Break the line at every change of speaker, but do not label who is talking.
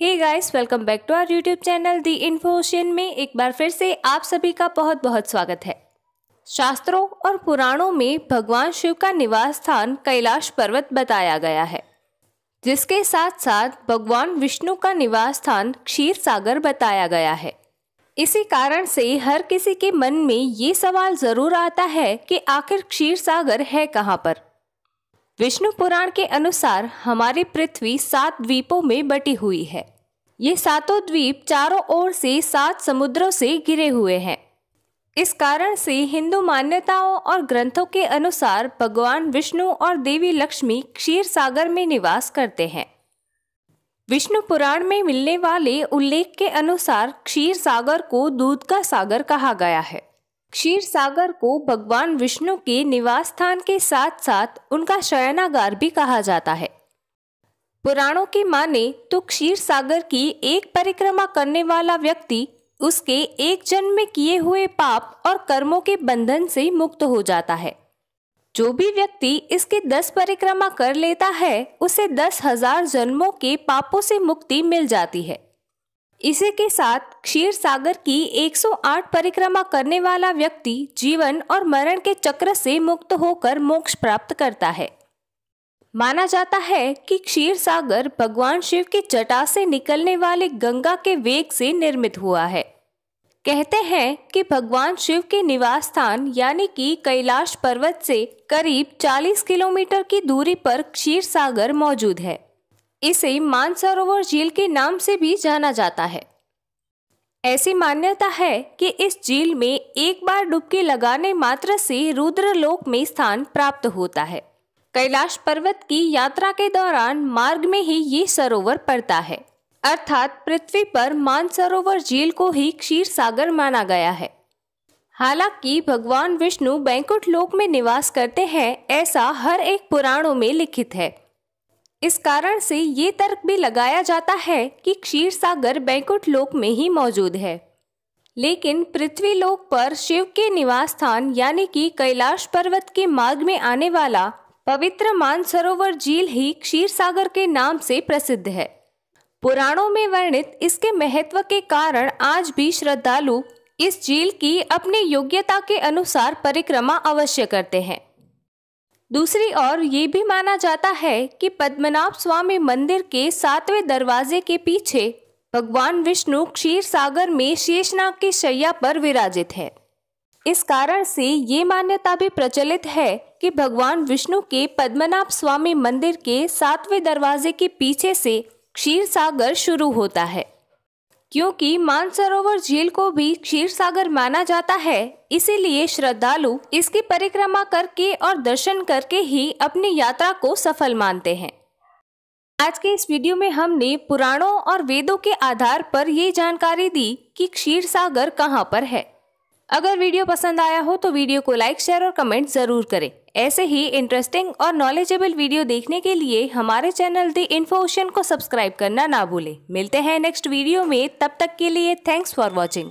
Hey guys welcome back to our YouTube channel the इन्फोशन में एक बार फिर से आप सभी का बहुत बहुत स्वागत है। शास्त्रों और पुराणों में भगवान शिव का निवास स्थान कैलाश पर्वत बताया गया है, जिसके साथ साथ भगवान विष्णु का निवास स्थान क्षीर सागर बताया गया है। इसी कारण से हर किसी के मन में ये सवाल ज़रूर आता है कि आखिर क्षीर सागर है कहाँ पर? विष्णु पुराण के अनुसार हमारी पृथ्वी सात द्वीपों में बटी हुई है। ये सातों द्वीप चारों ओर से सात समुद्रों से घिरे हुए हैं। इस कारण से हिंदू मान्यताओं और ग्रंथों के अनुसार भगवान विष्णु और देवी लक्ष्मी क्षीर सागर में निवास करते हैं। विष्णु पुराण में मिलने वाले उल्लेख के अनुसार क्षीर सागर को दूध का सागर कहा गया है। क्षीर सागर को भगवान विष्णु के निवास स्थान के साथ साथ उनका शयनागार भी कहा जाता है। पुराणों की माने तो क्षीर सागर की एक परिक्रमा करने वाला व्यक्ति उसके एक जन्म में किए हुए पाप और कर्मों के बंधन से मुक्त हो जाता है। जो भी व्यक्ति इसकी दस परिक्रमा कर लेता है, उसे दस हज़ार जन्मों के पापों से मुक्ति मिल जाती है। इसी के साथ क्षीर सागर की 108 परिक्रमा करने वाला व्यक्ति जीवन और मरण के चक्र से मुक्त होकर मोक्ष प्राप्त करता है। माना जाता है कि क्षीर सागर भगवान शिव की जटा से निकलने वाले गंगा के वेग से निर्मित हुआ है। कहते हैं कि भगवान शिव के निवास स्थान यानी कि कैलाश पर्वत से करीब 40 किलोमीटर की दूरी पर क्षीर सागर मौजूद है। इसे मानसरोवर झील के नाम से भी जाना जाता है। ऐसी मान्यता है कि इस झील में एक बार डुबकी लगाने मात्र से रुद्रलोक में स्थान प्राप्त होता है। कैलाश पर्वत की यात्रा के दौरान मार्ग में ही ये सरोवर पड़ता है। अर्थात पृथ्वी पर मानसरोवर झील को ही क्षीर सागर माना गया है। हालाँकि भगवान विष्णु बैंकुट लोक में निवास करते हैं, ऐसा हर एक पुराणों में लिखित है। इस कारण से ये तर्क भी लगाया जाता है कि क्षीर सागर बैंकुट लोक में ही मौजूद है। लेकिन पृथ्वी लोक पर शिव के निवास स्थान, यानी कि कैलाश पर्वत के मार्ग में आने वाला पवित्र मानसरोवर झील ही क्षीर सागर के नाम से प्रसिद्ध है। पुराणों में वर्णित इसके महत्व के कारण आज भी श्रद्धालु इस झील की अपनी योग्यता के अनुसार परिक्रमा अवश्य करते हैं। दूसरी ओर ये भी माना जाता है कि पद्मनाभ स्वामी मंदिर के सातवें दरवाजे के पीछे भगवान विष्णु क्षीर सागर में शेषनाग की शैया पर विराजित है। इस कारण से ये मान्यता भी प्रचलित है कि भगवान विष्णु के पद्मनाभ स्वामी मंदिर के सातवें दरवाजे के पीछे से क्षीर सागर शुरू होता है। क्योंकि मानसरोवर झील को भी क्षीर सागर माना जाता है, इसीलिए श्रद्धालु इसकी परिक्रमा करके और दर्शन करके ही अपनी यात्रा को सफल मानते हैं। आज के इस वीडियो में हमने पुराणों और वेदों के आधार पर ये जानकारी दी कि क्षीर सागर कहाँ पर है। अगर वीडियो पसंद आया हो तो वीडियो को लाइक, शेयर और कमेंट ज़रूर करें। ऐसे ही इंटरेस्टिंग और नॉलेजेबल वीडियो देखने के लिए हमारे चैनल द इन्फोशन को सब्सक्राइब करना ना भूलें। मिलते हैं नेक्स्ट वीडियो में, तब तक के लिए थैंक्स फॉर वॉचिंग